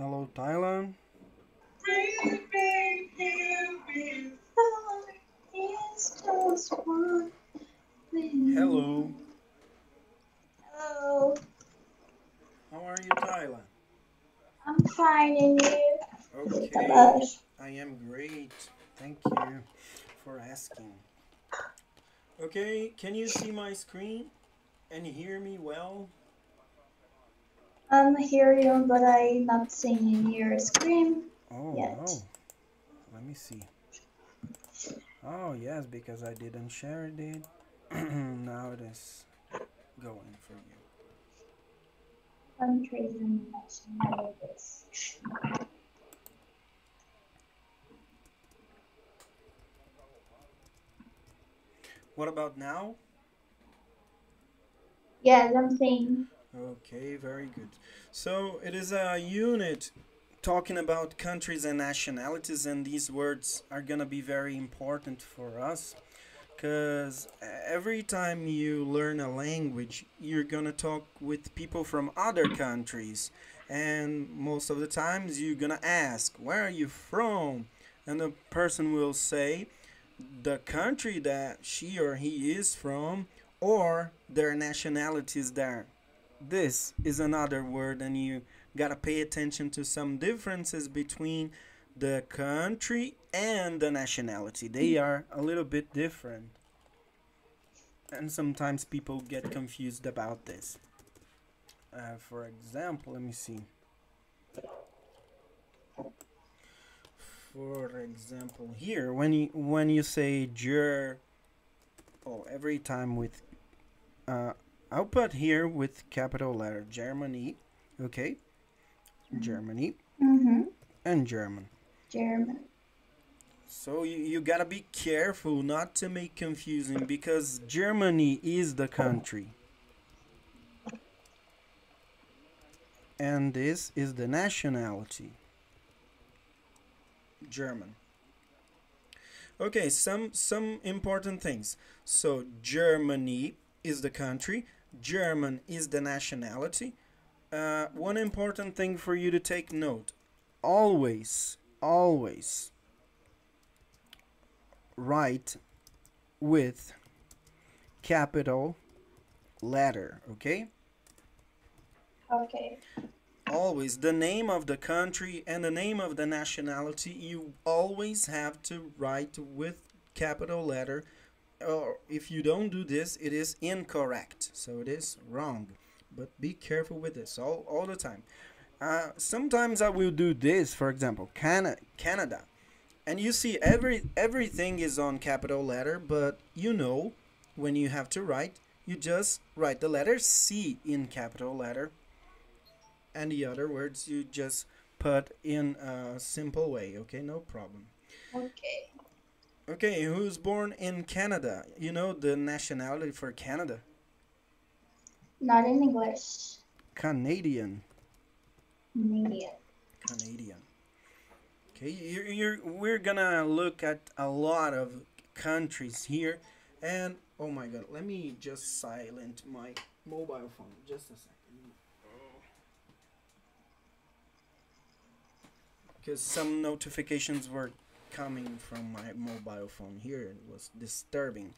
Hello, Thailand. Hello. Hello. How are you, Thailand? I'm fine, and you? Okay. I am great. Thank you for asking. Okay, can you see my screen and hear me well? Um, I'm hearing, but I'm not seeing your screen. Oh, Yet. no. Let me see. Oh, yes, because I didn't share it. now it is going for you. Countries and nationalities. What about now? Yes, I'm seeing. Okay, very good. So it is a unit talking about countries and nationalities, and these words are gonna be very important for us because every time you learn a language, you're gonna talk with people from other countries, and most of the times you're gonna ask, Where are you from? And the person will say the country that she or he is from, or their nationalities there this is another word and you gotta pay attention to some differences between the country and the nationality. They are a little bit different. And sometimes people get confused about this. Uh, for example let me see. For example here when you when you say jur oh every time with uh, I'll put here with capital letter Germany, okay? Germany Mm-hmm. and German. German. So you, you gotta be careful not to make confusing because Germany is the country. And this is the nationality. German. Okay, some some important things. So Germany is the country, German is the nationality. Uh, one important thing for you to take note always, always write with capital letter, okay? Okay. Always the name of the country and the name of the nationality, you always have to write with capital letter or if you don't do this it is incorrect. So it is wrong. But be careful with this all, all the time. Uh, sometimes i will do this for example Cana- canada. And you see every everything is on capital letter but you know when you have to write you just write the letter c in capital letter. And the other words you just put in a simple way okay? No problem. Okay. Okay, who's born in Canada? You know the nationality for Canada? Not in English. Canadian. Media. Canadian. Okay, you're, you're, we're gonna look at a lot of countries here, and oh my god, let me just silent my mobile phone. Just a second. Oh. Because some notifications were coming from my mobile phone here. It was disturbing.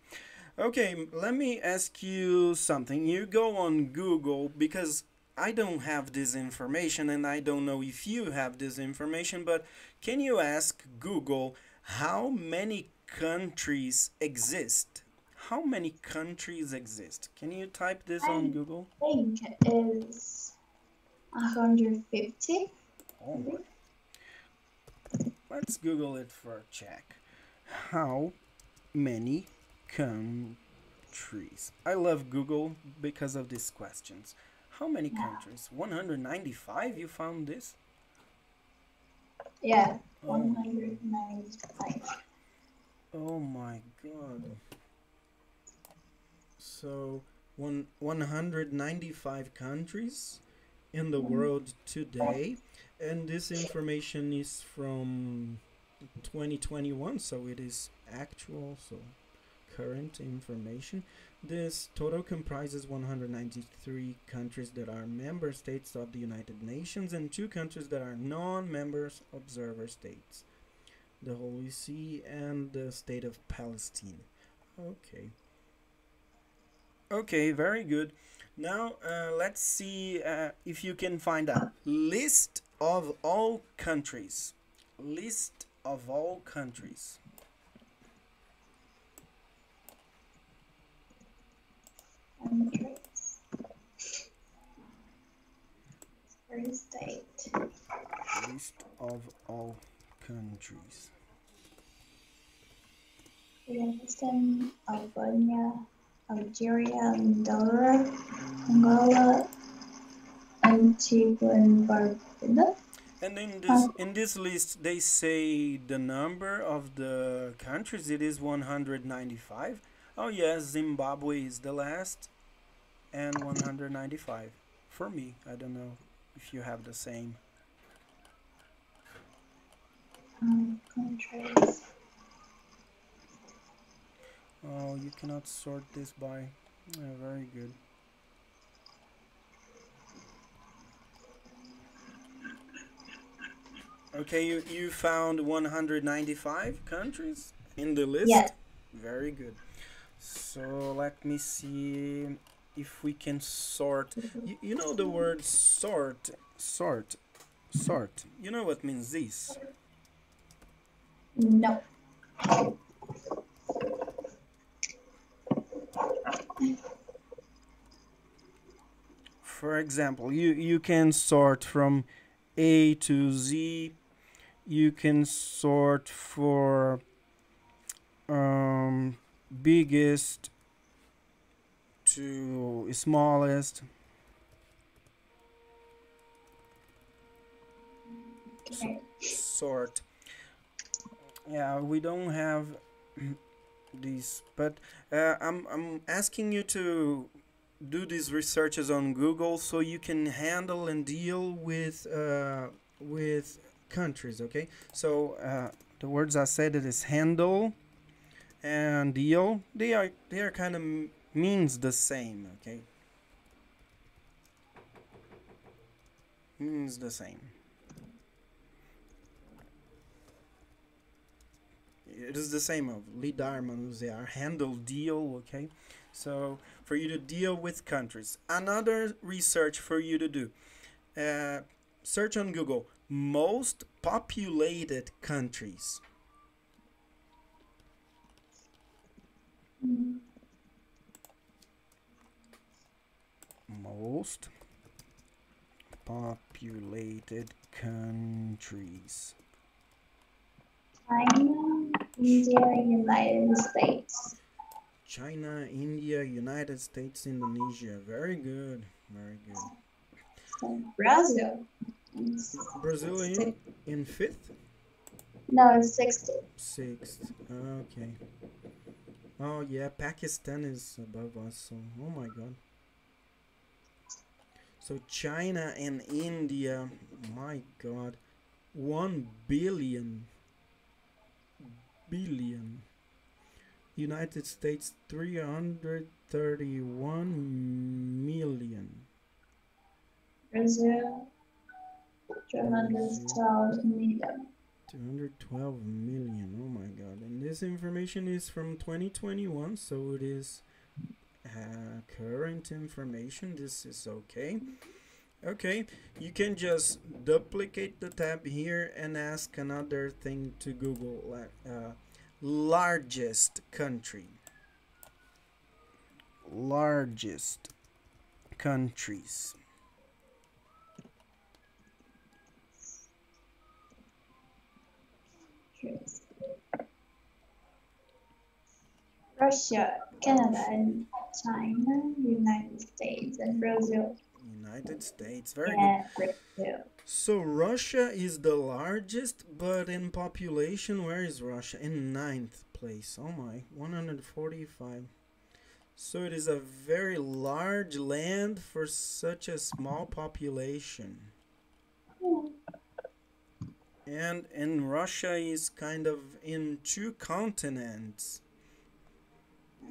Okay, let me ask you something. You go on Google because I don't have this information and I don't know if you have this information, but can you ask Google how many countries exist? How many countries exist? Can you type this on Um, Google? I think is 150. Oh. Let's Google it for a check. How many countries? I love Google because of these questions. How many countries? 195? You found this? Yeah, Oh, 195. oh my god. So, one, 195 countries in the mm-hmm. world today. And this information is from 2021, so it is actual, so current information. This total comprises 193 countries that are member states of the United Nations and two countries that are non-members observer states. The Holy See and the state of Palestine. Okay. Okay, very good. Now uh, let's see uh, if you can find a list of all countries. List of all countries. Countries. State. List of all countries. Afghanistan, Albania, Algeria, Andorra, Angola, and in this in this list, they say the number of the countries. It is 195. Oh yes, Zimbabwe is the last, and 195 for me. I don't know if you have the same. Um, countries. Oh, you cannot sort this by. Yeah, very good. Okay, you, you found 195 countries in the list? Yes. Very good. So let me see if we can sort. You, you know the word sort, sort, sort. You know what means this? No. For example, you, you can sort from A to Z. You can sort for um, biggest to smallest. Okay. sort. Yeah, we don't have these, but uh, I'm I'm asking you to do these researches on Google so you can handle and deal with uh, with countries. Okay, so uh, the words I said it is handle and deal. They are they are kind of means the same. Okay, means the same. it is the same of lidarmanus. They are handle deal okay so for you to deal with countries another research for you to do uh, search on google most populated countries. Most populated countries. China, India, United States. china india united states indonesia. Very good. Very good. Brazil. Brazil in, in fifth No, 60. Sixth. Okay. Oh yeah, Pakistan is above us. So oh my god. So China and India, my god, one billion. Billion. United States three hundred thirty-one million. Brazil, 212 million. 212 million. Oh my god. And this information is from 2021, so it is uh, current information. This is okay. Okay, you can just duplicate the tab here and ask another thing to Google. Uh, largest country. Largest countries. Countries. Russia, Canada, and China, United States, and Brazil. United States. Very good. And Brazil. So Russia is the largest, but in population, where is Russia? In ninth place. Oh my, 145. So it is a very large land for such a small population. And and Russia is kind of in two continents.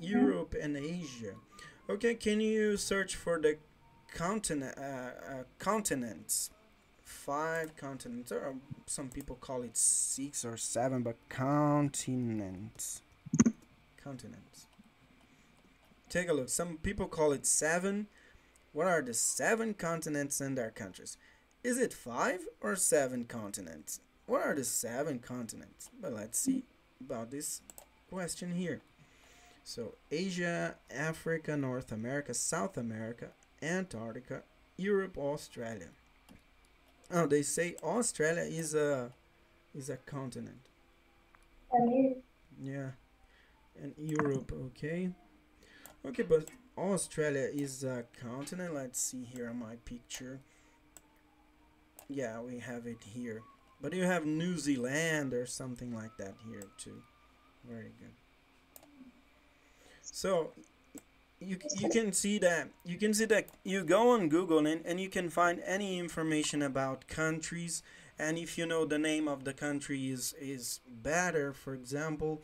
Europe, and Asia. Okay, can you search for the continent uh, uh, continents? Five continents, or some people call it six or seven, but continents. Continents. Take a look. Some people call it seven. What are the seven continents and their countries? Is it five or seven continents? What are the seven continents? Well, let's see about this question here. So, Asia, Africa, North America, South America, Antarctica, Europe, Australia. Oh, they say Australia is a is a continent. Yeah. And Europe, okay. Okay, but Australia is a continent. Let's see here on my picture. Yeah, we have it here. But you have New Zealand or something like that here too. Very good. So you, you can see that you can see that you go on Google and, and you can find any information about countries. And if you know the name of the country is is better for example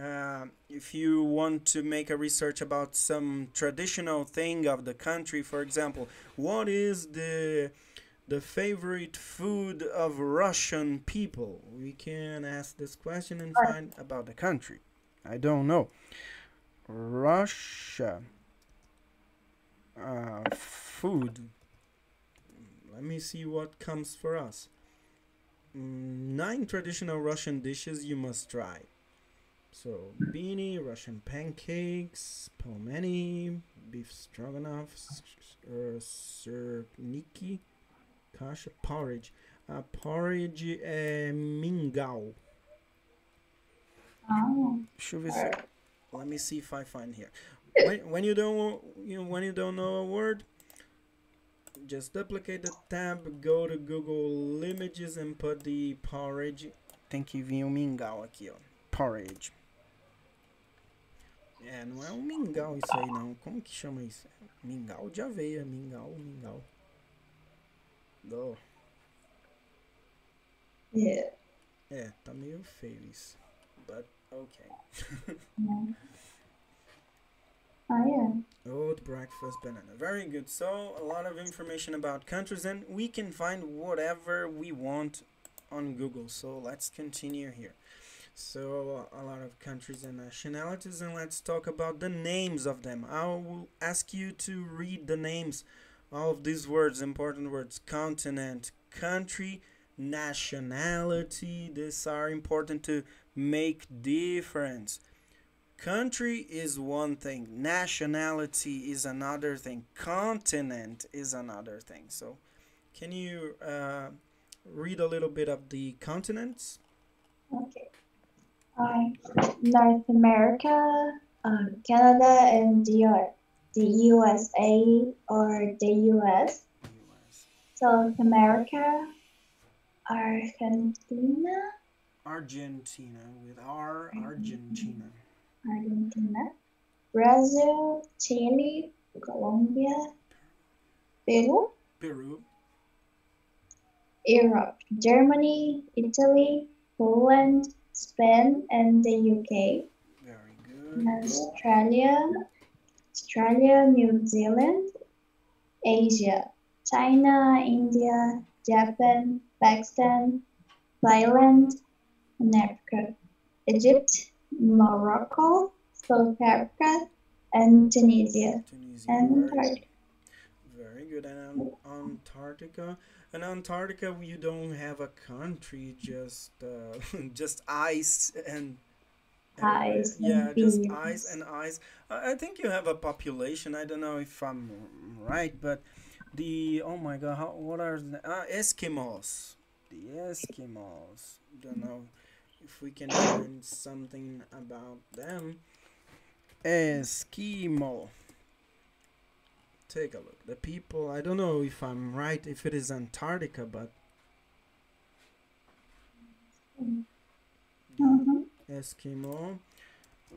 uh, if you want to make a research about some traditional thing of the country for example what is the the favorite food of Russian people? We can ask this question and find about the country. I don't know Russia. Uh, food. Let me see what comes for us. Mm, nine traditional Russian dishes you must try. So blini Russian pancakes pelmeni beef stroganoff uh, syrniki kasha porridge. Uh, porridge é mingau Oh, Deixa eu ver se. Let me see if I find here. When, when you don't you know, when you don't know a word, just duplicate the tab, go to Google Images and put the porridge. Tem que vir um mingau aqui, ó. Porridge. É, não é um mingau isso aí não. Como que chama isso? Mingau de aveia, mingau, mingau. Oh, yeah. é, tá meio feio isso. But okay. yeah. Oh, yeah. Oat breakfast banana. Very good. So, a lot of information about countries, and we can find whatever we want on Google. So, let's continue here. So, a lot of countries and nationalities, and let's talk about the names of them. I will ask you to read the names of these words, important words continent, country, nationality. These are important to make difference. Country is one thing, nationality is another thing, continent is another thing. So, can you uh, read a little bit of the continents? Okay. Hi. North America, um, Canada, and the, the USA or the US. US. South America, Argentina, Argentina with R, mm-hmm. Argentina. Argentina, Brazil, Chile, Colombia, Peru, Peru, Europe, Germany, Italy, Poland, Spain, and the UK. very good. Australia, Australia, New Zealand, Asia, China, India, Japan, Pakistan, Thailand, and Africa, Egypt, Morocco, South Africa, and Tunisia. Tunisia. And very Antarctica. good. Very good. And um, Antarctica. And Antarctica, you don't have a country, just uh, just ice and. everywhere. Ice and Yeah, just beans. ice and ice. I I think you have a population. I don't know if I'm right, but the oh my god, how, what are the ah, Eskimos? The Eskimos. Don't know if we can find something about them. Eskimo. Take a look. The people, I don't know if I'm right, if it is Antarctica, but. Eskimo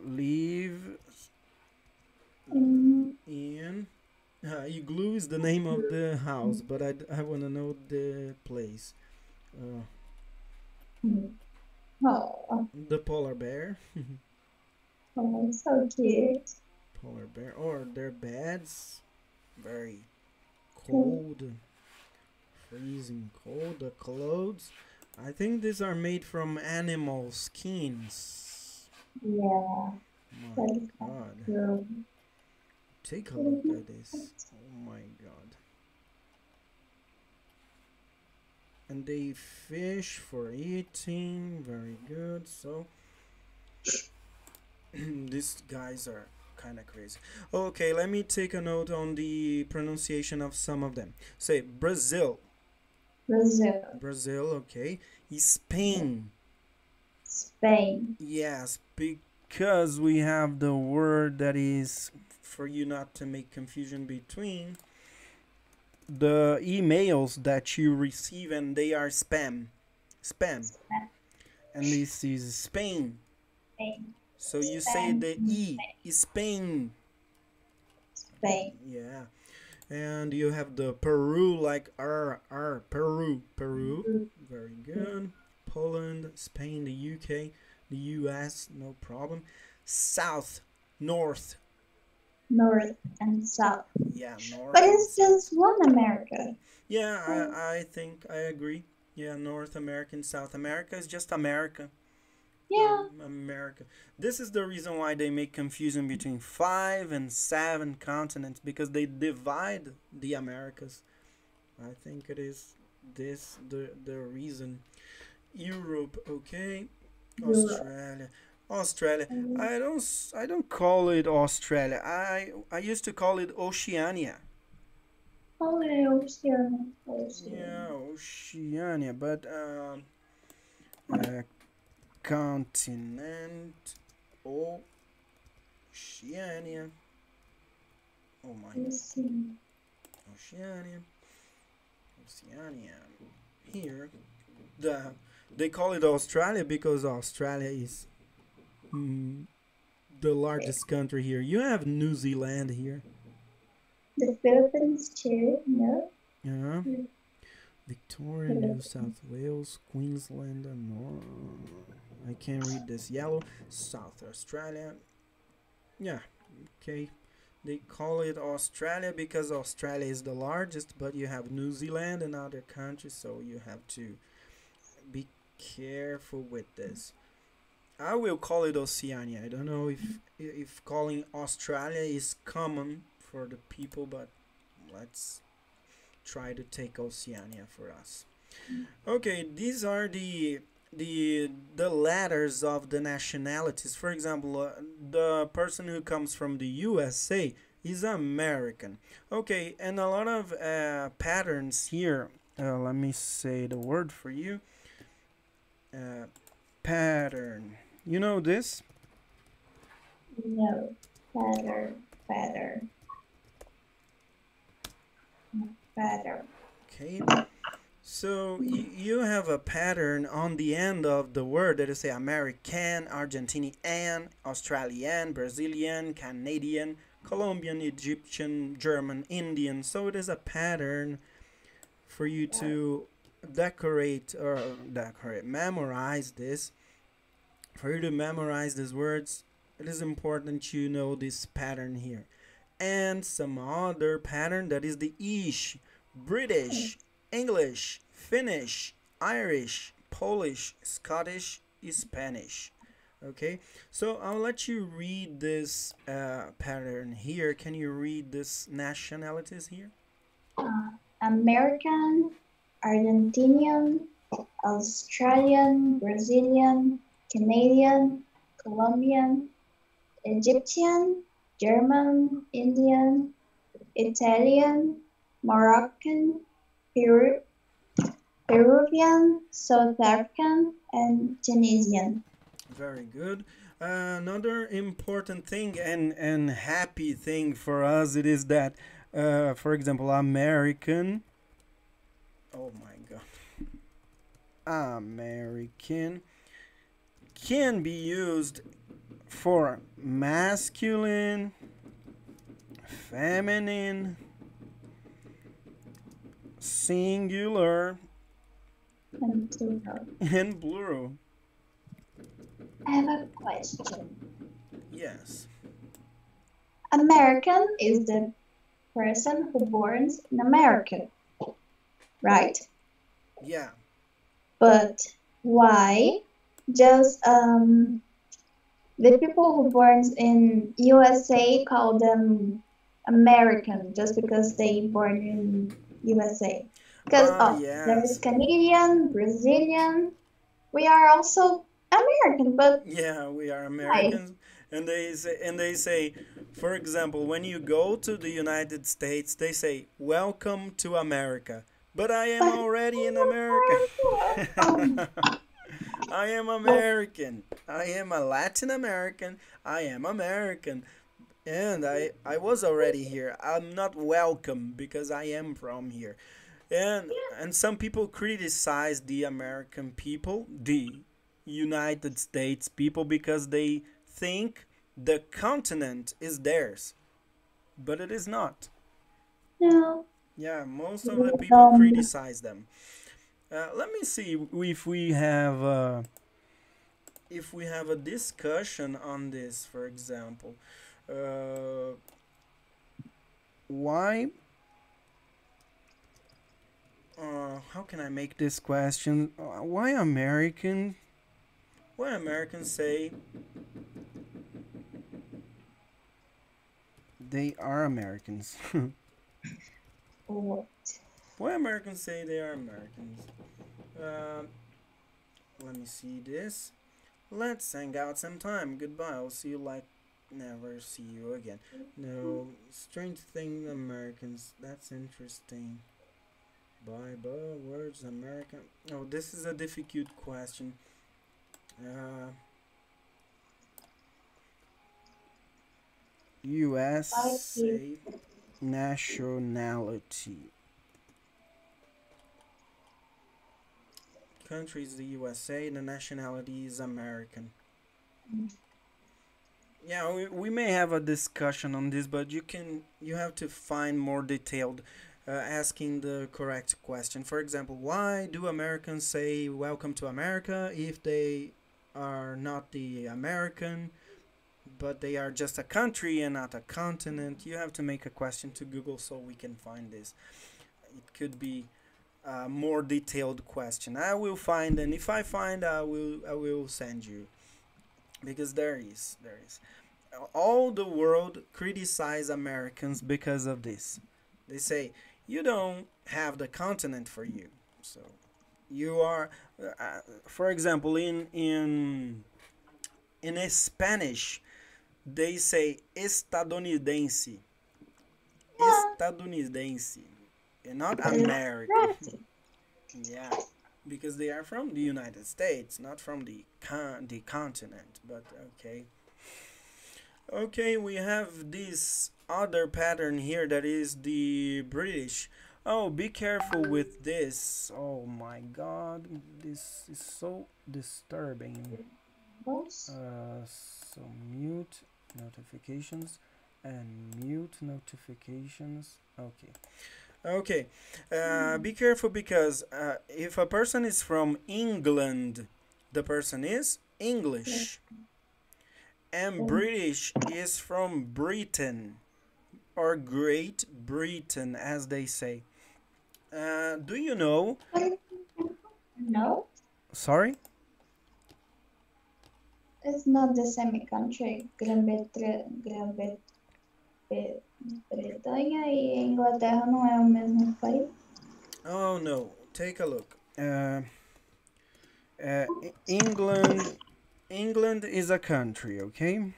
live in. Uh, igloo is the name of the house, but I, I want to know the place. Uh. Oh, the polar bear. Oh, so cute. Polar bear. Or their beds. Very cold. Freezing cold. The clothes. I think these are made from animal skins. Yeah. My god. True. Take a look at this. Oh my god. And they fish for eating. Very good. So these guys are kind of crazy. Okay, let me take a note on the pronunciation of some of them. Say Brazil. Brazil, Brazil, okay. Spain. Spain, Yes, because we have the word that is for you not to make confusion between the emails that you receive and they are spam. Spam. And this is Spain. Spain, So you say the E is Spain. Spain, Yeah. And you have the Peru like R R Peru. Peru. Very good. Poland, Spain, the UK, the US, no problem. South, North. North and South. Yeah, North. But it's just one America. Yeah, I, I think I agree. Yeah, North America and South America is just America. Yeah, Um, America. This is the reason why they make confusion between five and seven continents because they divide the Americas. I think it is this the the reason. Europe, okay. Europe. Australia. Australia. I don't I don't call it Australia. I I used to call it Oceania. oh, Oceania, Oceania. Yeah, Oceania, but um, uh, continent Oceania. Oh my, Oceania. Oceania, Oceania. Here, the they call it Australia because Australia is mm, the largest country here. You have New Zealand here. The Philippines too, no? Yeah. Victoria, New South Wales, Queensland, and more. I can't read this. Yellow, South Australia. Yeah, okay. They call it Australia because Australia is the largest, but you have New Zealand and other countries, so you have to be careful with this. I will call it Oceania. I don't know if if calling Australia is common for the people, but let's try to take Oceania for us. Okay, these are the the the letters of the nationalities. For example, uh, the person who comes from the USA is American. Okay, and a lot of uh, patterns here. Uh, let me say the word for you. Uh, pattern. You know this? No. Better, better. Better. Okay. So you have a pattern on the end of the word that is say American, Argentinian, Australian, Brazilian, Canadian, Colombian, Egyptian, German, Indian. So it is a pattern for you to decorate or decorate, memorize this. For you to memorize these words, it is important you know this pattern here. And some other pattern that is the ish, British, English, Finnish, Irish, Polish, Scottish, Spanish. Okay, so I'll let you read this uh, pattern here. Can you read this nationalities here? Uh, American, Argentinian, Australian, Brazilian, Canadian, Colombian, Egyptian, German, Indian, Italian, Moroccan, Peru, Peruvian, South African, and Tunisian. Very good. Uh, another important thing and and happy thing for us it is that, uh, for example, American. Oh my God. American can be used for masculine, feminine, singular, And plural. and plural. I have a question. Yes. American is the person who borns in America, right? Yeah. But why just um, the people who born in USA call them American just because they born in USA? Because Ah, oh, there is. Canadian, Brazilian. We are also American, but Yeah, we are? Americans, and they say, and they say, for example, when you go to the United States, they say, "Welcome to America." But I am already in um, America. I am American. I am a Latin American. I am American. And I, I was already here. I'm not welcome because I am from here. And and some people criticize the American people, the United States people because they think the continent is theirs. But it is not. no, Yeah, most of the people um, criticize them. Uh, let me see if we have uh, if we have a discussion on this, for example. Uh, why? Uh, how can I make this question? Why American? Why Americans say they are Americans? what? Why Americans say they are Americans? Um, let me see this. Let's hang out sometime. Goodbye. I'll see you like never see you again. No, strange thing, Americans. That's interesting. Bye, bye. words, American. Oh, this is a difficult question. Uh. USA nationality. Country is the USA. The nationality is American. Yeah, we, we may have a discussion on this, but you can you have to find more detailed, uh, asking the correct question. For example, why do Americans say "Welcome to America" if they are not the American, but they are just a country and not a continent? You have to make a question to Google so we can find this. It could be a more detailed question. I will find, and if I find, I will I will send you. Because there is there is. All the world criticize americans because of this. They say you don't have the continent for you. So you are uh, for example in in in spanish they say estadunidense Yeah, estadunidense and not american yeah, because they are from the United States, not from the con- the continent. But okay, okay, we have this other pattern here that is the British. Oh, be careful with this. Oh my God, this is so disturbing. Uh, so mute notifications and mute notifications. Okay. Okay, uh, be careful because uh, if a person is from England, the person is English, and British is from Britain or Great Britain, as they say. Uh, do you know? No, Sorry? it's not the same country. Grã-Bretanha, Grã-Bretanha Bretanha e Inglaterra não é o mesmo país. Oh no, take a look. Uh, uh, England, England is a country, okay?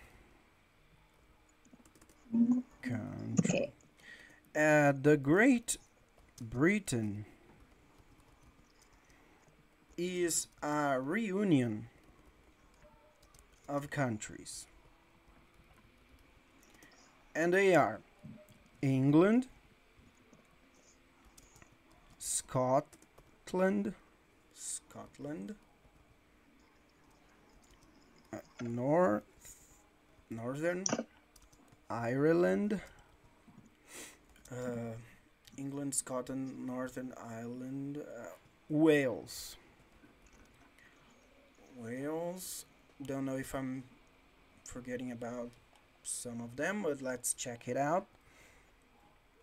Country. Okay. Uh, the Great Britain is a reunion of countries. And they are England, Scotland, Scotland, uh, North, Northern Ireland, uh, England, Scotland, Northern Ireland, uh, Wales. Wales. Don't know if I'm forgetting about some of them, but let's check it out.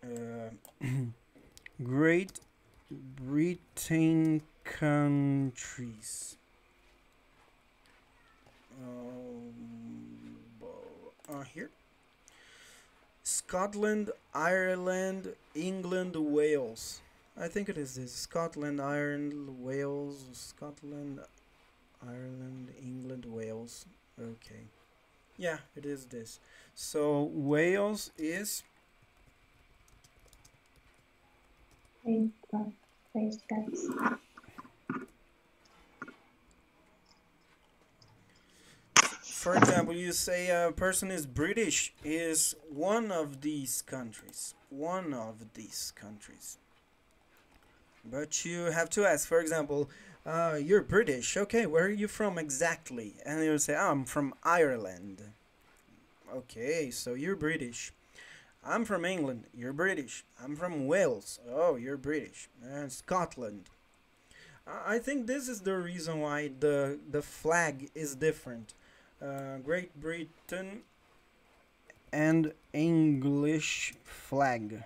Uh, Great Britain countries. Um, uh, here. Scotland, Ireland, England, Wales. I think it is this. Scotland, Ireland, Wales, Scotland, Ireland, England, Wales. Okay. Yeah, it is this. So Wales is for example, you say a person is British is one of these countries. One of these countries. But you have to ask, for example, uh, you're British. Okay, where are you from exactly? And you say, oh, I'm from Ireland. Okay, so you're British. I'm from England. You're British. I'm from Wales. Oh, you're British. And Scotland. I I think this is the reason why the the flag is different. Uh, Great Britain and English flag.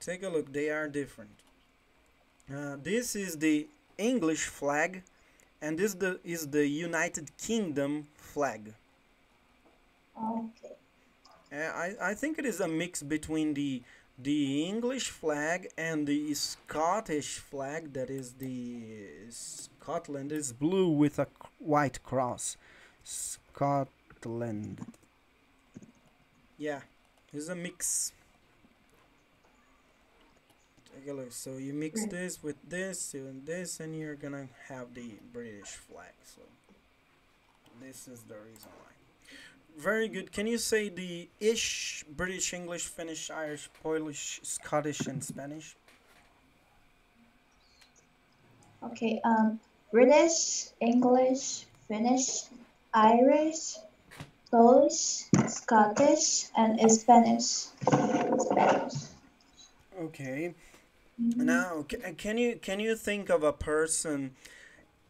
Take a look. They are different. Uh, this is the English flag, and this the, is the United Kingdom flag. Okay. Uh, I, I think it is a mix between the the English flag and the Scottish flag. That is the Scotland is blue with a white cross. Scotland. Yeah, it's a mix. Take a look. So you mix this with this and this, and you're gonna have the British flag. So this is the reason why. Very good. Can you say the ish British, English, Finnish, Irish, Polish, Scottish, and Spanish? Okay. Um, British, English, Finnish, Irish, Polish, Scottish, and Spanish. Spanish. Okay. Mhm. Now, ca- can you can you think of a person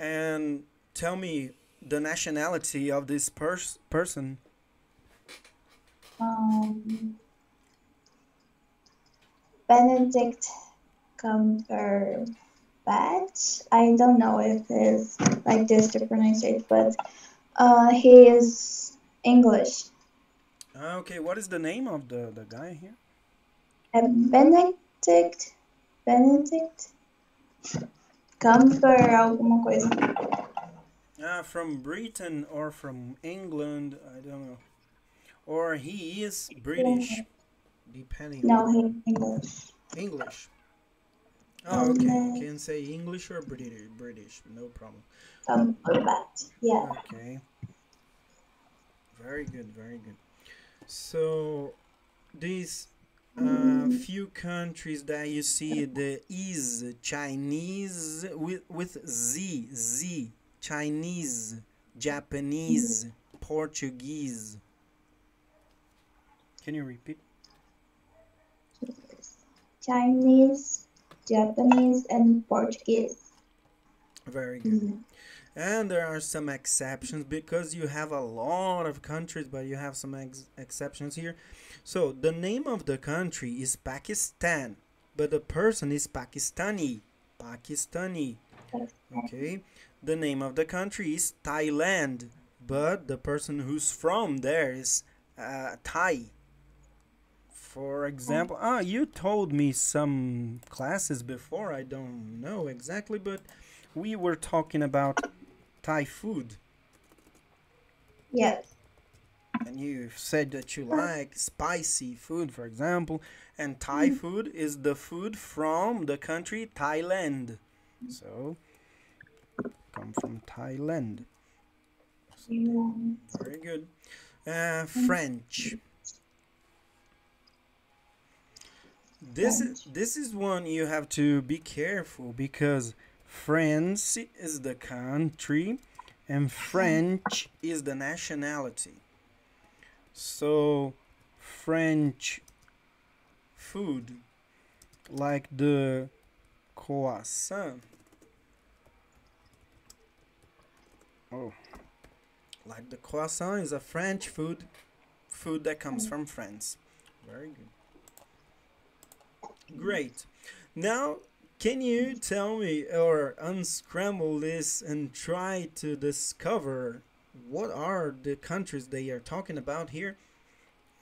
and tell me the nationality of this pers- person? Um, Benedict Cumberbatch. I don't know if it's like this to pronounce it, but uh, he is English. Ah, Okay, what is the name of the the guy here? Uh, Benedict, Benedict Cumber alguma coisa. Ah, from Britain or from England? I don't know. Or he is British, depending. No, he English. English. Oh, okay. Okay. Can say English or British. British, no problem. Cumberbatch. Yeah. Okay. Very good, very good. So, these uh, few countries that you see, the is Chinese with with Z Z Chinese, Japanese, Portuguese. Can you repeat? Chinese, Japanese, and Portuguese. Very good. Mhm. And there are some exceptions because you have a lot of countries, but you have some ex- exceptions here. So the name of the country is Pakistan, but the person is Pakistani. Pakistani. Okay. The name of the country is Thailand, but the person who's from there is uh, Thai. For example, ah, you told me some classes before. I don't know exactly, but we were talking about Thai food, Yes. and you said that you like spicy food, for example, and Thai food is the food from the country Thailand. So, come from Thailand. Yeah. Very good. Uh, French. This is this is one you have to be careful because France is the country and French is the nationality. So French food like the croissant. Oh. Like the croissant is a French food, food that comes from France. Very good. Great. Now, can you tell me or unscramble this and try to discover what are the countries they are talking about here?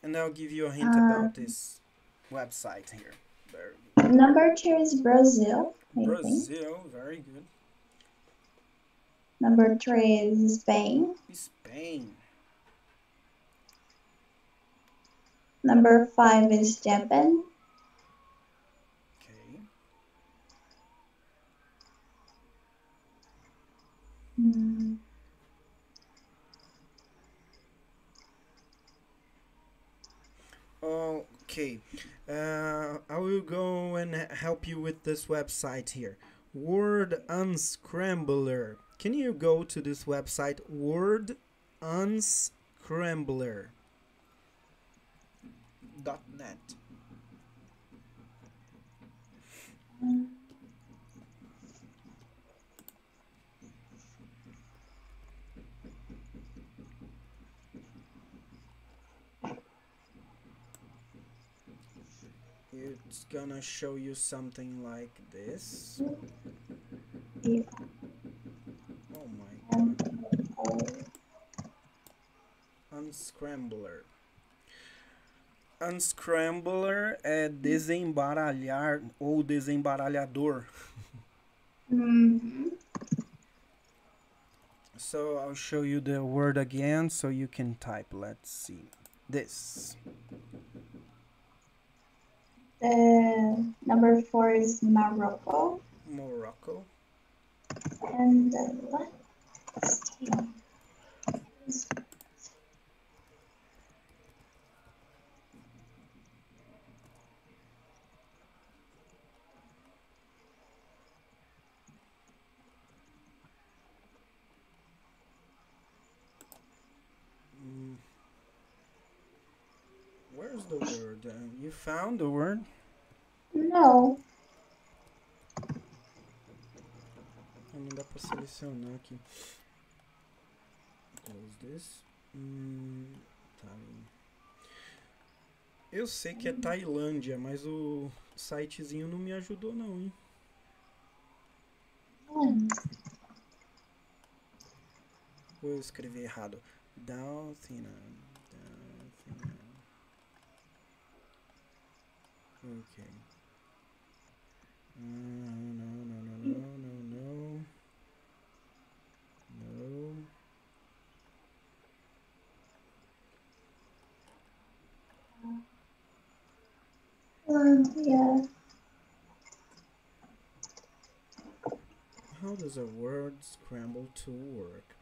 And I'll give you a hint um, about this website here. Very good. Number two is Brazil. I think. Brazil, very good. Number three is Spain. Spain, Number five is Japan. okay. Mm, Okay, uh, I will go and help you with this website here. Word Unscrambler. Can you go to this website? Word Unscrambler. Dot net. Gonna show you something like this. yeah. Oh my god. Unscrambler. Unscrambler é desembaralhar ou desembaralhador. mhm. So I'll show you the word again so you can type. Let's see. This. The number four is Morocco. Morocco. And uh, the last word? Uh, you found the word? no. Ah, Não dá pra selecionar aqui. Close this. Hum, tá. Eu sei que é Tailândia, mas o sitezinho não me ajudou não, hein? Hum, Vou escrever errado. Dalthina. Ok. No, no, no, no, no, no, no. No. um, yeah. How does a word scramble to work?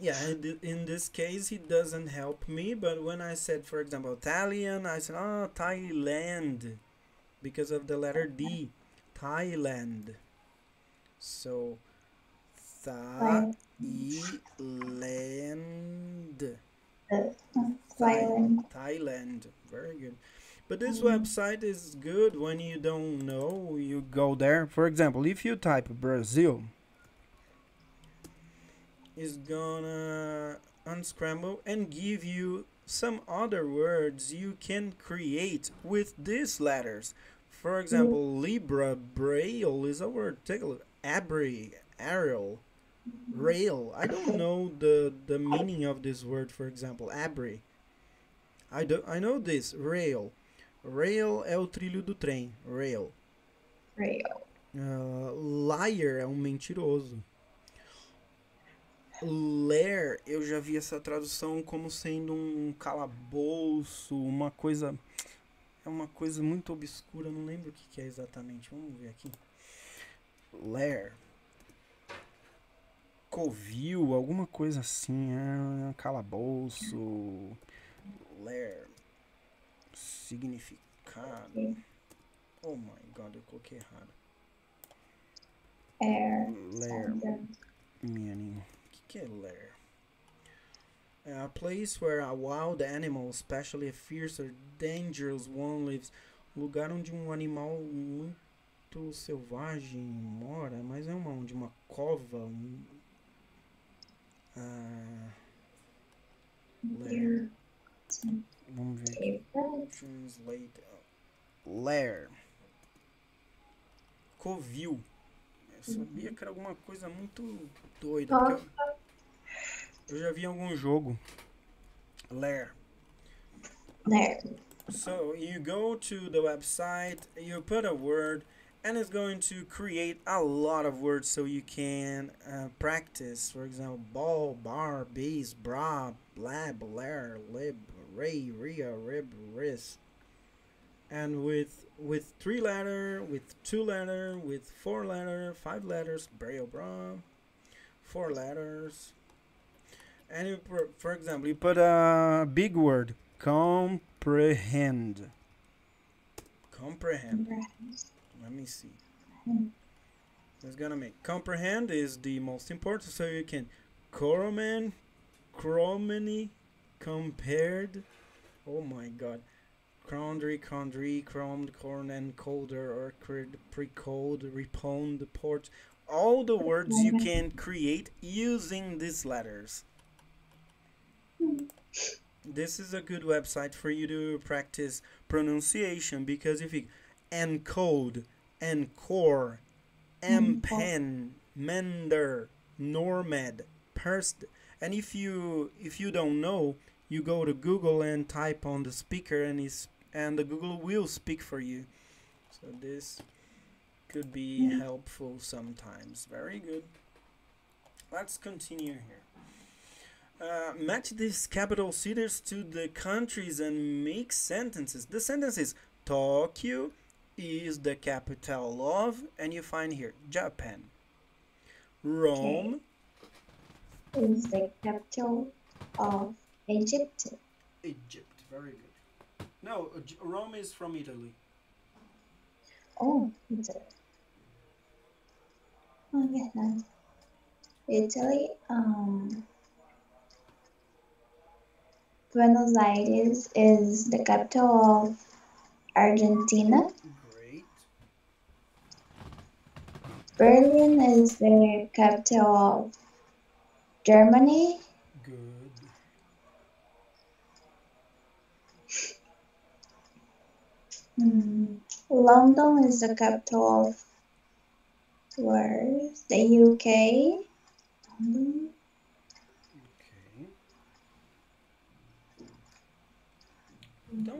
Yeah, in in this case, he doesn't help me. But when I said, for example, Italian, I said, oh, Thailand, because of the letter D, Thailand. So, Thailand, violin. Thailand. Very good. But this mm-hmm. website is good when you don't know. You go there. For example, if you type Brazil, it's gonna unscramble and give you some other words you can create with these letters. For example, Libra, Braille is a word. Take a look. Abri, Arial, rail. I don't know the the meaning of this word. For example, abri. I do, I know this rail. Rail é o trilho do trem. Rail. Rail. Uh, liar é um mentiroso. Lair, eu já vi essa tradução como sendo um calabouço, uma coisa. É uma coisa muito obscura, não lembro o que, que é exatamente. Vamos ver aqui. Lair. Covil, alguma coisa assim. É um calabouço. Lair. Significado. Oh my god, eu coloquei errado. Air. Lair. Sound. Meaning. É a place where a wild animal, especially a fierce or dangerous one, lives. Lugar onde um animal muito selvagem mora, mas é uma, onde uma cova. Um... Uh, Lair. Vamos ver aqui. Translate. Lair. Covil. Eu sabia que era alguma coisa muito doida. porque Eu, já vi em algum jogo. Lair. There. So you go to the website, you put a word, and it's going to create a lot of words so you can uh, practice. For example, ball, bar, base, bra, blab, lair, lib, ray, ria, rib, ris. And with with three letter, with two letter, with four letter, five letters, braille, bra, four letters. And you, for example, you put a big word, comprehend. Comprehend. Let me see. It's gonna make comprehend is the most important, so you can coroman, chromany, compared. Oh my god. Crondry, crondry, chromed, corn, and colder, or pre-cold, reponed, port. All the words you can create using these letters. This is a good website for you to practice pronunciation because if you encode, encore, mpen, mender, normed, perst, and if you if you don't know, you go to Google and type on the speaker and is and the Google will speak for you. So this could be mm-hmm. helpful sometimes. Very good. Let's continue here. Uh, match these capital cities to the countries and make sentences. The sentence is Tokyo is the capital of, and you find here Japan. Rome, Is the capital of Egypt. Egypt. Very good. No, Rome is from Italy. Oh, Italy. Oh, Vietnam. Italy. Um, Buenos Aires is the capital of Argentina. Great. Berlin is the capital of Germany. Good. Hmm. London is the capital of where the UK? London. Okay.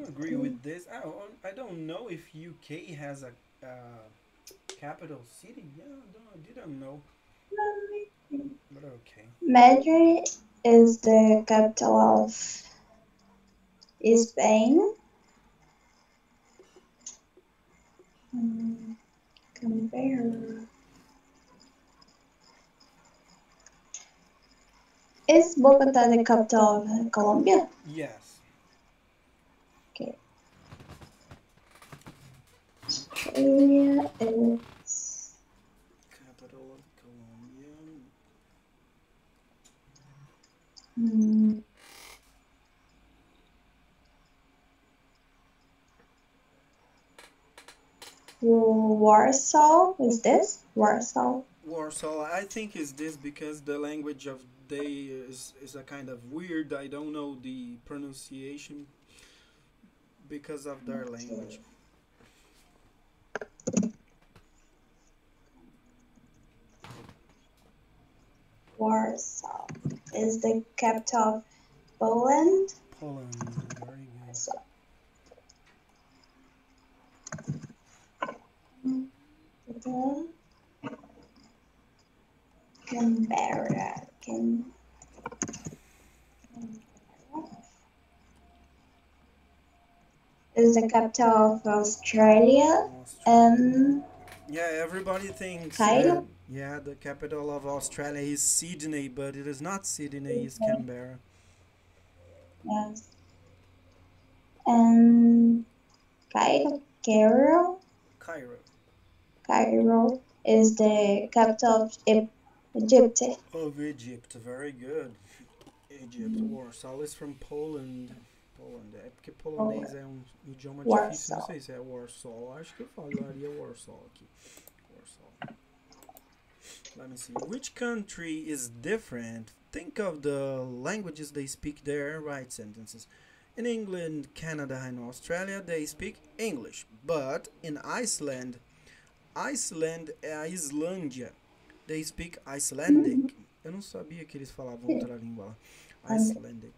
Don't agree with this. I don't, I don't know if UK has a uh, capital city. Yeah, I, don't, I didn't know. But okay. Madrid is the capital of Spain. Hmm, Compare. Is Bogota the capital of Colombia? Yes. Okay. Australia is Capital of Colombia. hmm, Warsaw. Is this Warsaw? Warsaw. I think is this because the language of they is is a kind of weird. I don't know the pronunciation because of their language. Warsaw is the capital of Poland. Poland. Very good. So, Canberra. Can is the capital of Australia Austria. and Yeah, everybody thinks. Uh, yeah, the capital of Australia is Sydney, but it is not Sydney. It's Canberra. yes and Cairo. Cairo. Cairo. Cairo is the capital of Egypt. Of Egypt. Very good. Egypt. Warsaw is from Poland. É porque polonês é um idioma difícil. Não Warsaw. sei se é Warsaw. Acho que eu falaria Warsaw aqui. Warsaw. Let me see. Which country is different think of the languages they speak there, write sentences. In England, Canada, and Australia, they speak English. But in Iceland, Iceland é a Islândia. They speak Icelandic. Eu não sabia que eles falavam outra língua lá. Icelandic.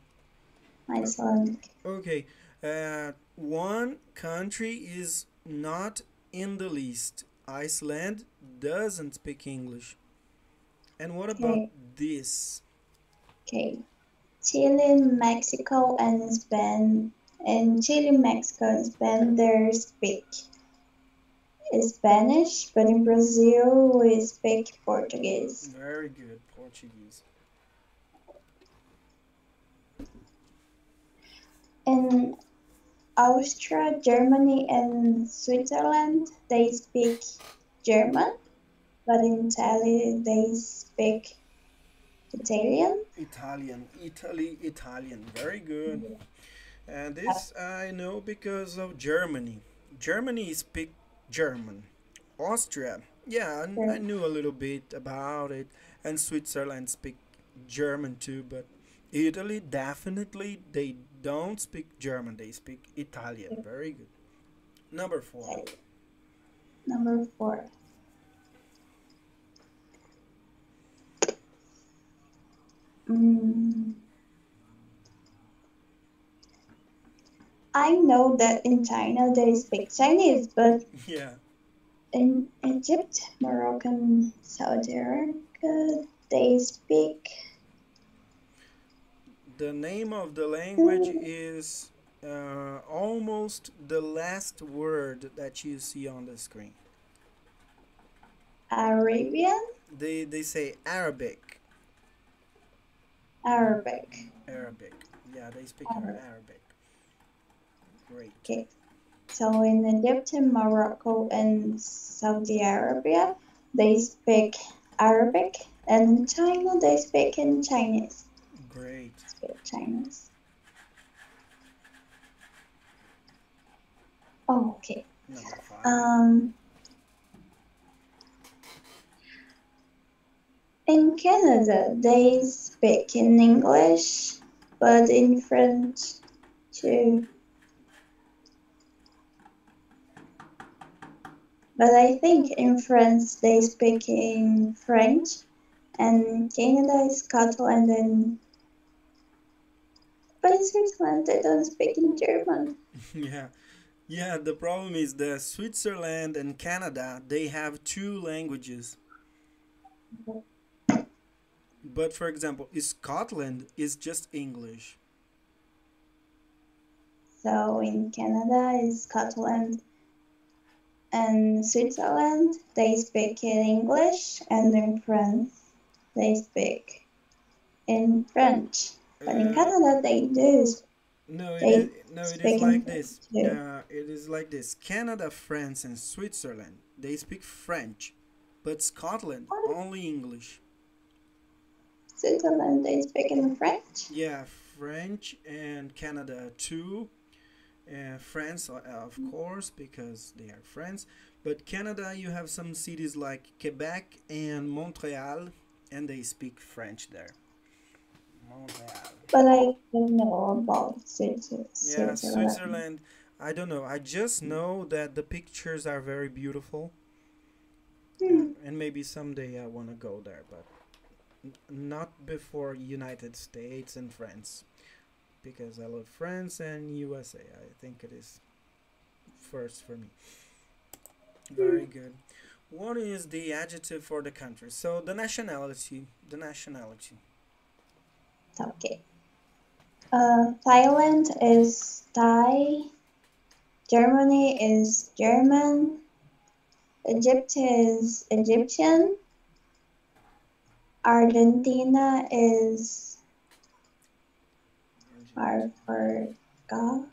Okay. Uh, one country is not in the list. Iceland doesn't speak English. And what about Okay. this? Okay. Chile, Mexico, and Spain. In Chile, Mexico, and Spain, they speak Spanish, but in Brazil, we speak Portuguese. Very good, Portuguese. In Austria, Germany, and Switzerland, they speak German, but in Italy, they speak Italian. Italian, Italy, Italian. Very good. And this I know because of Germany. Germany speak German. Austria, yeah, I, I knew a little bit about it. And Switzerland speak German too, but Italy definitely they don't speak German. They speak Italian. Very good. Number four. Number four. Mm. I know that in China they speak Chinese, but Yeah. in Egypt, Morocco, Saudi Arabia, they speak. The name of the language is uh, almost the last word that you see on the screen. Arabian, They they say Arabic. Arabic. Arabic. Yeah, they speak Arabic. Arabic. Great. Okay. So in Egypt, Morocco, and Saudi Arabia, they speak Arabic, and in China they speak in Chinese. Great. Speak Chinese. Oh, okay. Um, in Canada, they speak in English, but in French too. But I think in France they speak in French, and Canada is Scotland, and but in Switzerland they don't speak in German. yeah. Yeah, the problem is that Switzerland and Canada, they have two languages. But for example, Scotland is just English. So in Canada is Scotland and Switzerland they speak in English and in France they speak in French. But in Canada they do No, it is, no, it is like this. Uh, it is like this. Canada, France, and Switzerland they speak French, but Scotland only English. Switzerland they speak in French. Yeah, French and Canada too. Uh, France, uh, of course, because they are friends. But Canada, you have some cities like Quebec and Montreal, and they speak French there. But I don't know about Switzerland. Yeah, Switzerland. I don't know. I just know that the pictures are very beautiful, Hmm. and maybe someday I want to go there, but not before United States and France, because I love France and USA. I think it is first for me. Very good. What is the adjective for the country? So the nationality. The nationality. Okay. Uh, Thailand is Thai. Germany is German. Egypt is Egyptian. Argentina is I forgot.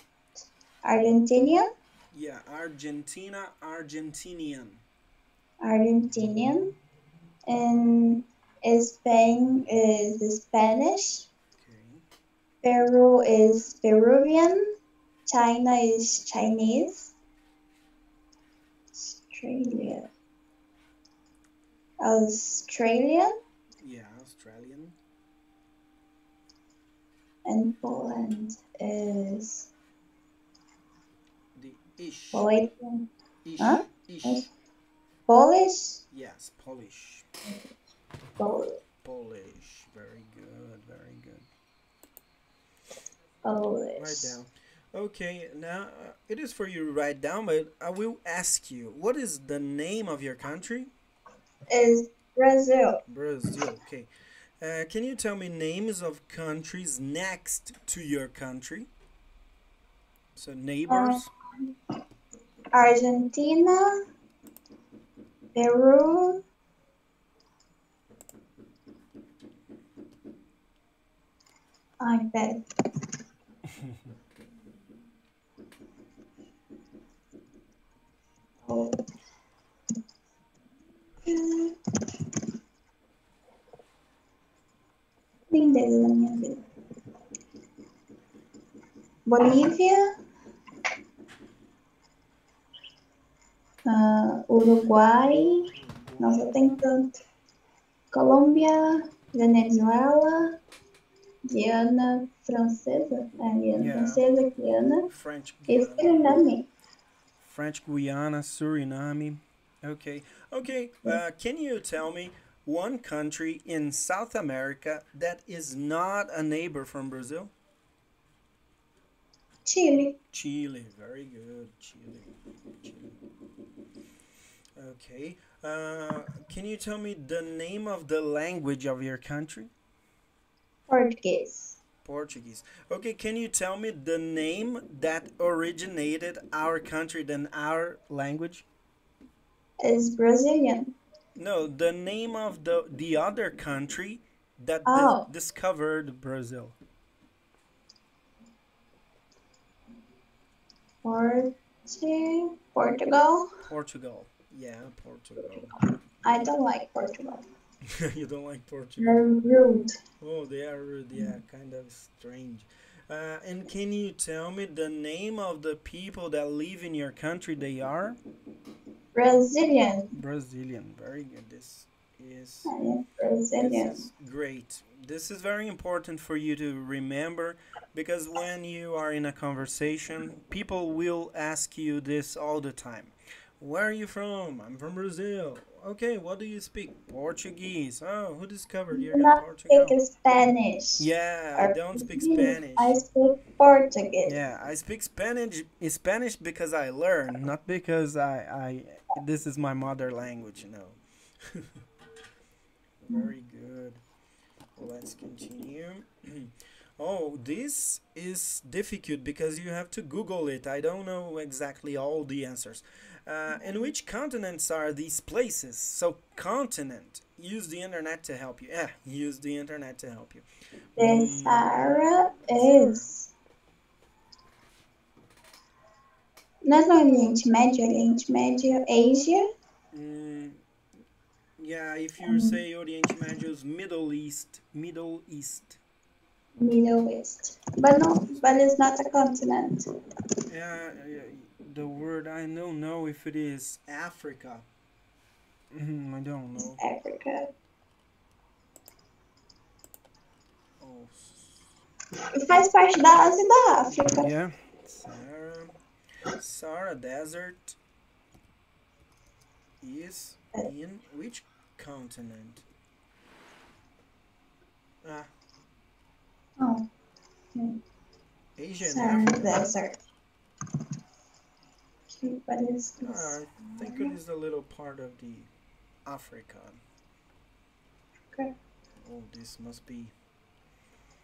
Argentinian. Yeah, Argentina, Argentinian. Argentinian. And Spain is Spanish. Peru is Peruvian. China is Chinese. Australia. Australian. Yeah, Australian. and Poland is The ish. Polish. Ish. Huh? Ish. Polish. Yes, Polish. Polish. Polish. Very good. Very good. Write down. Okay, now uh, it is for you to write down, but I will ask you, what is the name of your country? Is Brazil. Brazil. Okay. Uh, can you tell me names of countries next to your country? So neighbors. Argentina. Peru. Ai, pera. Lindeza da minha vida. Bolívia. Ah, Uruguai. Nossa, tem tanto. Colômbia, Venezuela, Guiana Francesa, é, Guiana Yeah. Francesa, Guiana French Guiana. French Guiana, Suriname. Okay. Okay. Uh, can you tell me one country in South America that is not a neighbor from Brazil? Chile, Chile. Very good. Chile. Chile. Okay. Uh, can you tell me the name of the language of your country? Português, Portuguese. Okay, can you tell me the name that originated our country than our language? is Brazilian, No, the name of the the other country that Oh. discovered Brazil. Portu Portugal. Portugal. Yeah, Portugal. I don't like Portugal. you don't like Portugal? They're rude. Oh, they are rude. Yeah, kind of strange. Uh, and can you tell me the name of the people that live in your country? They are Brazilian. Brazilian. Very good. This is Brazilian. This is great. This is very important for you to remember because when you are in a conversation, people will ask you this all the time. Where are you from? I'm from Brazil. Okay, what do you speak? Portuguese. Oh, who discovered you're not Portugal? speak Spanish. Yeah, I don't speak Spanish. I speak Portuguese. Yeah, I speak Spanish Spanish because I learn, not because I I this is my mother language, no. Very good. Let's continue. oh, this is difficult because you have to Google it. I don't know exactly all the answers. Uh, in which continents are these places? So, continent. Use the internet to help you. Yeah, use the internet to help you. The Mm, Sahara is. Não é no Oriente Médio, Oriente Médio, Asia. Mm, yeah, if you say Oriente Médio's Middle East, Middle East. Middle East. But no, but it's not a continent. Yeah, the word I don't know if it is Africa. Mhm, I don't know. Africa. Oh, faz parte da Ásia e da África. yeah, Sahara, Sahara Desert is in which continent? Ah, Oh, Asia and Sahara Africa. Desert. Okay, What is this? I think it is a little part of the Africa. Okay. Oh, this must be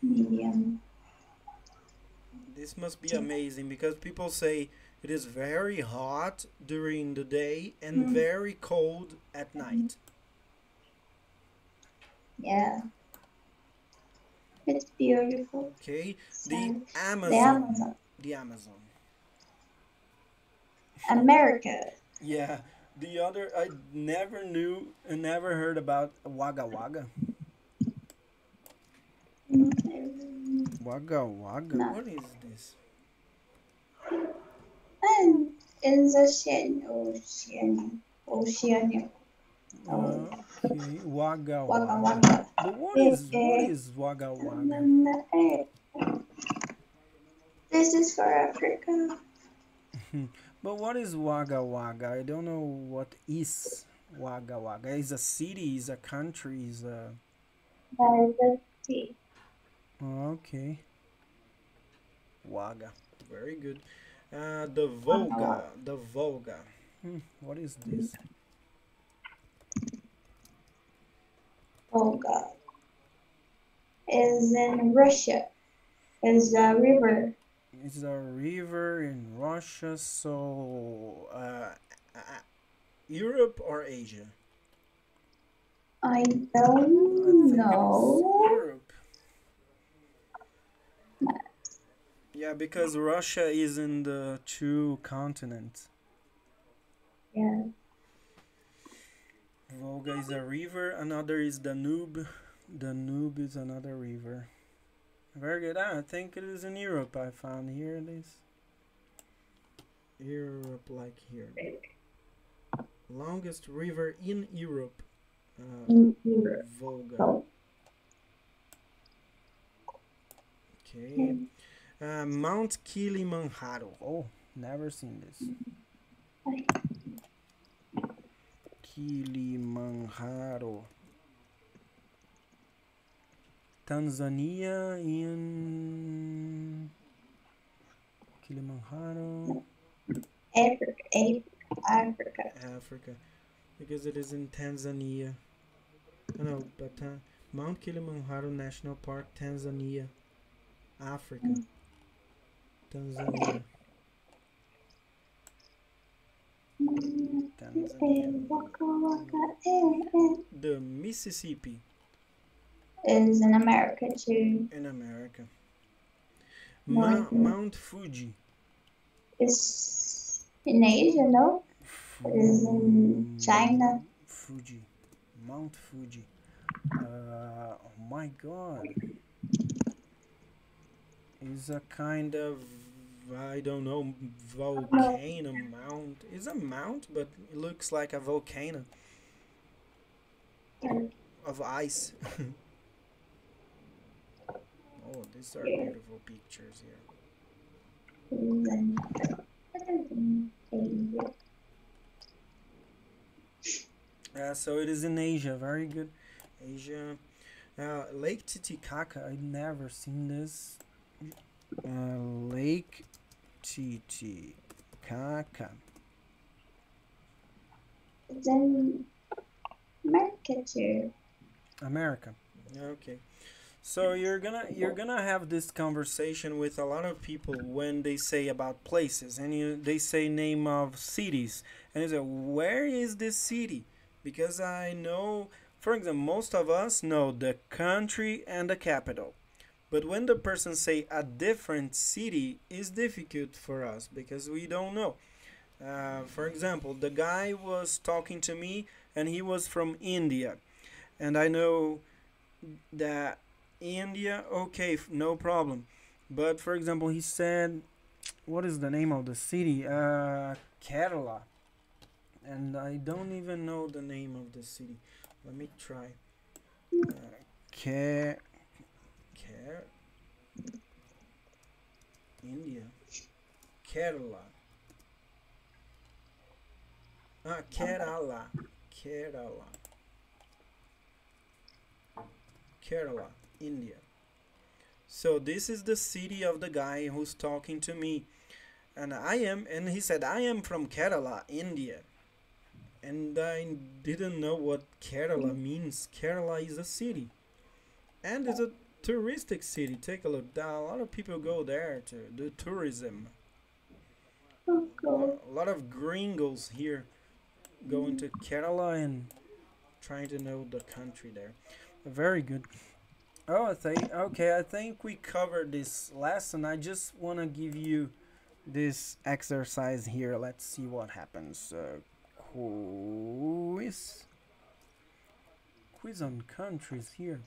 Medium. this must be amazing because people say it is very hot during the day and Mm. very cold at night. Yeah. It's beautiful. Okay, the the Amazon, Amazon. the Amazon. America. Yeah, the other I never knew and never heard about Wagga Wagga. Wagga Wagga. No. What is this? And in the ocean, ocean, ocean. Oh. Wagga. But what is what is Wagga Wagga? Uh, This is for Africa. but what is Wagga Wagga? I don't know what is Wagga Wagga. Is a city, is a country, is a... That is a sea. Okay. Wagga. Very good. Uh, the Volga. The Volga. Hmm, what is this? Volga is in Russia. Is a river. It's a river in Russia, so uh, uh, Europe or Asia? I I don't is know. Europe. Yeah, because Russia is in the two continents. Yeah. Volga is a river, another is the Danube. Danube is another river. Very good. Ah, I think it is in Europe. I found here it is. Europe, like here. Longest river in Europe. Uh, In Europe. Volga. Okay. Uh, Mount Kilimanjaro. Oh, never seen this. Kilimanjaro. Tanzania in Kilimanjaro, Africa. Africa. Africa. Because it is in Tanzania. I know, but uh, Mount Kilimanjaro National Park, Tanzania, Africa, Tanzania, Tanzania. Waka, eh, eh. The Mississippi Is in America too. in America. Mount, idea. Mount Fuji. Is in Asia, no? Is in China. Fuji. Mount Fuji. Uh, oh my god. Is a kind of I don't know volcano mount. It's a mount, but it looks like a volcano of ice. oh, these are beautiful pictures here. Uh, so it is in Asia. Very good. Asia. Uh, Lake Titicaca. I've never seen this. Uh, Lake Titicaca. It's in America too. America. Okay. So you're gonna you're gonna have this conversation with a lot of people when they say about places and you they say name of cities and you say where is this city? Because I know for example most of us know the country and the capital. But when the person say a different city is difficult for us because we don't know. Uh, for example, the guy was talking to me and he was from India. And I know that India, okay, no problem. But for example, he said, what is the name of the city? Uh, Kerala. And I don't even know the name of the city. Let me try. Uh, Ke- India. Kerala. Ah, Kerala. Kerala. Kerala, India. So this is the city of the guy who's talking to me. And I am and he said I am from Kerala, India. And I didn't know what Kerala means. Kerala is a city. And it's a touristic city. Take a look. Are a lot of people go there to do tourism. God. A lot of gringos here going to Kerala and trying to know the country there. Very good. Oh, I think okay. I think we covered this lesson. I just want to give you this exercise here. Let's see what happens. Uh, quiz. Quiz on countries here.